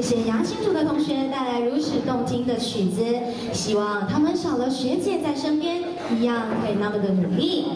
谢谢杨新竹的同学带来如此动听的曲子，希望他们少了学姐在身边，一样会那么的努力。